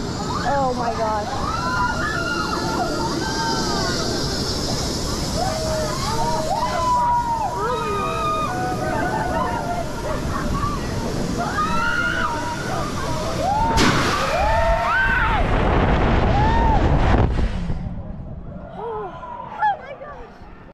Oh my gosh.